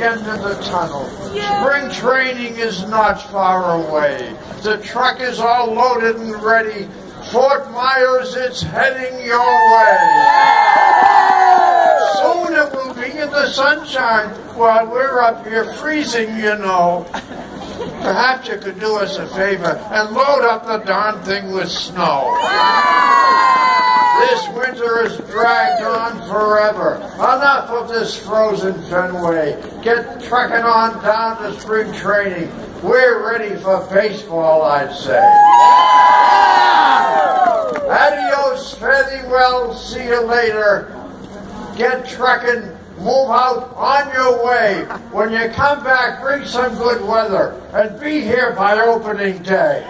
end of the tunnel. Spring training is not far away. The truck is all loaded and ready. Fort Myers, it's heading your way. Soon it will be in the sunshine while we're up here freezing, you know. Perhaps you could do us a favor and load up the darn thing with snow. This dragged on forever. Enough of this frozen Fenway. Get trekking on down to spring training. We're ready for baseball, I'd say. Adios, fare thee well, see you later. Get trekking, move out on your way. When you come back, bring some good weather and be here by opening day.